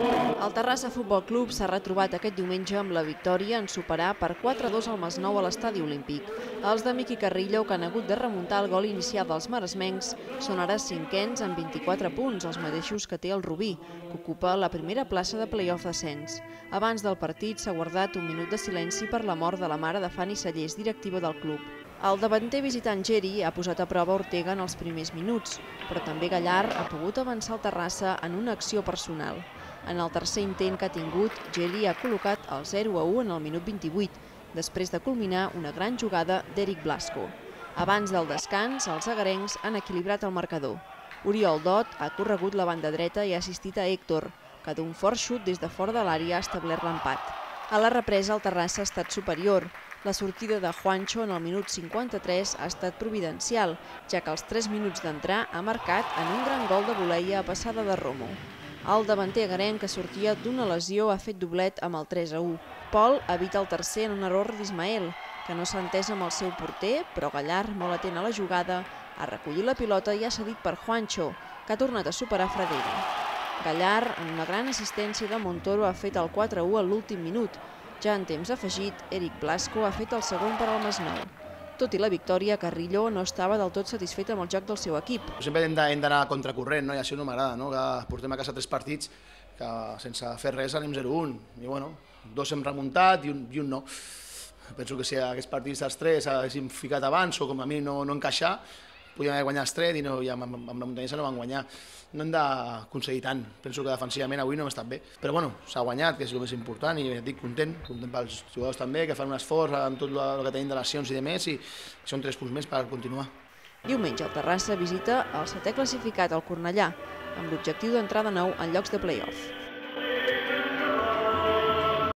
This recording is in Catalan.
El Terrassa Futbol Club s'ha retrobat aquest diumenge amb la victòria en superar per 4-2 al Masnou a l'estadi olímpic. Els de Miqui Carrillo, que han hagut de remuntar el gol inicial dels maresmencs, són ara cinquens amb 24 punts, els mateixos que té el Rubí, que ocupa la primera plaça de playoff d'ascens. Abans del partit s'ha guardat un minut de silenci per la mort de la mare de Fanny Sallés, directiva del club. El davanter visitant Geri ha posat a prova Ortega en els primers minuts, però també Gallar ha pogut avançar el Terrassa en una acció personal. En el tercer intent que ha tingut, Geli ha col·locat el 0 a 1 en el minut 28, després de culminar una gran jugada d'Eric Blasco. Abans del descans, els agarencs han equilibrat el marcador. Oriol Dot ha corregut la banda dreta i ha assistit a Héctor, que d'un fort xut des de fora de l'àrea ha establert l'empat. A la represa, el Terrassa ha estat superior. La sortida de Juancho en el minut 53 ha estat providencial, ja que als 3 minuts d'entrar ha marcat en un gran gol de voleia a passada de Romo. El davanter agarenc que sortia d'una lesió ha fet doblet amb el 3 a 1. Pol evita el tercer en un error d'Ismael, que no s'ha entès amb el seu porter, però Gallar, molt atent a la jugada, ha recollit la pilota i ha cedit per Juancho, que ha tornat a superar Fraderi. Gallar, en una gran assistència de Montoro, ha fet el 4 a 1 a l'últim minut. Ja en temps afegit, Eric Blasco ha fet el segon per al Masnou. Tot i la victòria, Carrillo no estava del tot satisfet amb el joc del seu equip. Sempre hem d'anar contracorrent, no? i això no m'agrada, no? portem a casa tres partits que sense fer res anem 0-1, i bueno, dos hem remuntat i un, i un no. Penso que si aquests partits dels tres haguéssim ficat abans o com a mi no, no encaixar, podíem haver guanyat els tres i, no, i amb, amb, amb la muntanyesa no van guanyar. No hem d'aconseguir tant. Penso que defensivament avui no hem estat bé. Però bueno, s'ha guanyat, que és el més important, i et dic content, content pels jugadors també, que fan un esforç amb tot el que tenim de lesions i de més, i són tres punts més per continuar. Diumenge el Terrassa visita el setè classificat, al Cornellà, amb l'objectiu d'entrar de nou en llocs de play-off.